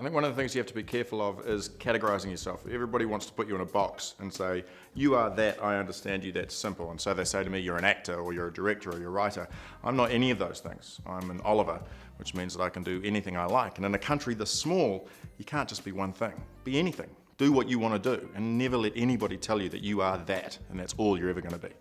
I think one of the things you have to be careful of is categorizing yourself. Everybody wants to put you in a box and say, you are that, I understand you, that's simple. And so they say to me, you're an actor or you're a director or you're a writer. I'm not any of those things. I'm an Oliver, which means that I can do anything I like. And in a country this small, you can't just be one thing. Be anything. Do what you want to do and never let anybody tell you that you are that and that's all you're ever going to be.